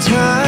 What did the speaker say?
time.